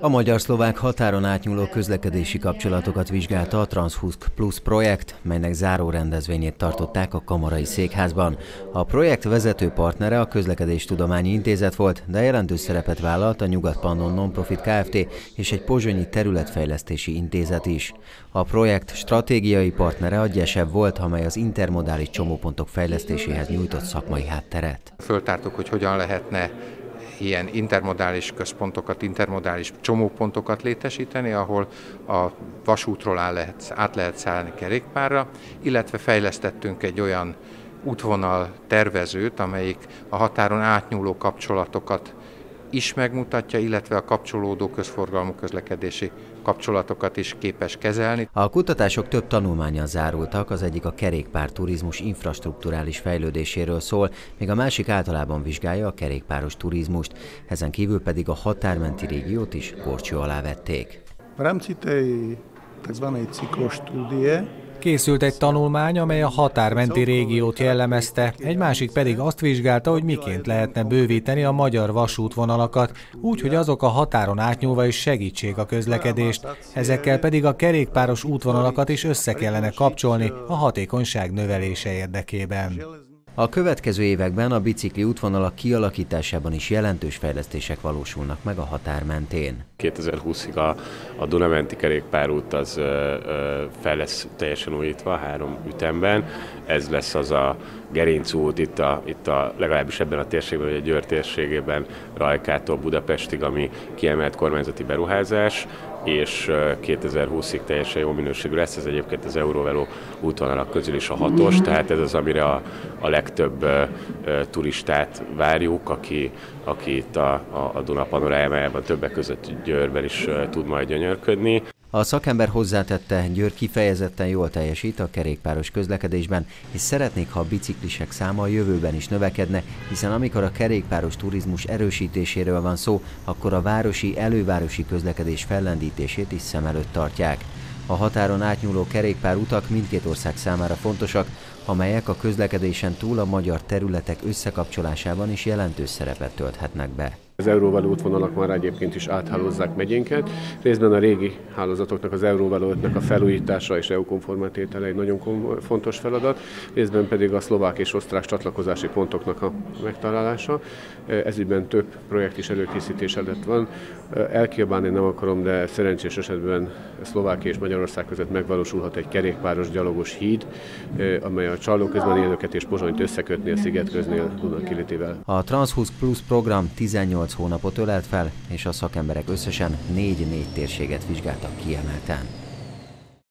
A magyar-szlovák határon átnyúló közlekedési kapcsolatokat vizsgálta a Transhusk Plus projekt, melynek záró rendezvényét tartották a Kamarai Székházban. A projekt vezető partnere a Közlekedéstudományi Intézet volt, de jelentős szerepet vállalt a Nyugat-Pannon Nonprofit Kft. és egy pozsonyi területfejlesztési intézet is. A projekt stratégiai partnere a Gyesev volt, amely az intermodális csomópontok fejlesztéséhez nyújtott szakmai hátteret. Föltártuk, hogy hogyan lehetne ilyen intermodális központokat, intermodális csomópontokat létesíteni, ahol a vasútról át lehet, át lehet szállni kerékpárra, illetve fejlesztettünk egy olyan útvonal tervezőt, amelyik a határon átnyúló kapcsolatokat is megmutatja, illetve a kapcsolódó közforgalmú közlekedési kapcsolatokat is képes kezelni. A kutatások több tanulmánya zárultak, az egyik a kerékpár turizmus infrastruktúrális fejlődéséről szól, míg a másik általában vizsgálja a kerékpáros turizmust, ezen kívül pedig a határmenti régiót is korcső alá vették. V rámci tej tzv. cyklostúdie Készült egy tanulmány, amely a határmenti régiót jellemezte, egy másik pedig azt vizsgálta, hogy miként lehetne bővíteni a magyar vasútvonalakat, úgy, hogy azok a határon átnyúlva is segítsék a közlekedést, ezekkel pedig a kerékpáros útvonalakat is össze kellene kapcsolni a hatékonyság növelése érdekében. A következő években a bicikli útvonalak kialakításában is jelentős fejlesztések valósulnak meg a határ mentén. 2020-ig a, a Dunamenti kerékpárút az ö, ö, fel lesz teljesen újítva három ütemben. Ez lesz az a Gerinc út itt, a, itt a, legalábbis ebben a térségben, vagy a Győr térségében Rajkától Budapestig, ami kiemelt kormányzati beruházás és 2020-ig teljesen jó minőségű lesz. Ez egyébként az Euróveló útvonalak közül is a hatos, tehát ez az, amire a, a legtöbb turistát várjuk, aki, aki itt a, a, Duna panorámájában többek között Győrben is tud majd gyönyörködni. A szakember hozzátette, Győr kifejezetten jól teljesít a kerékpáros közlekedésben, és szeretnék, ha a biciklisek száma a jövőben is növekedne, hiszen amikor a kerékpáros turizmus erősítéséről van szó, akkor a városi, elővárosi közlekedés fellendítését is szem előtt tartják. A határon átnyúló kerékpárutak mindkét ország számára fontosak, amelyek a közlekedésen túl a magyar területek összekapcsolásában is jelentős szerepet tölthetnek be. Az Euróval útvonalak már egyébként is áthálózzák megyénket. Részben a régi hálózatoknak, az Euróval a felújítása és EU-konformatétele egy nagyon fontos feladat, részben pedig a szlovák és osztrák csatlakozási pontoknak a megtalálása. Ezügyben több projekt is előkészítés előtt van. Elkiabálni nem akarom, de szerencsés esetben Szlovákia és Magyarország között megvalósulhat egy kerékpáros gyalogos híd, amely a Csalló közben élőket és Pozsonyt összekötni a sziget köznél Dunakilitével. A Transhusz Plus program 18 8 hónapot ölelt fel, és a szakemberek összesen 4-4 térséget vizsgáltak kiemelten.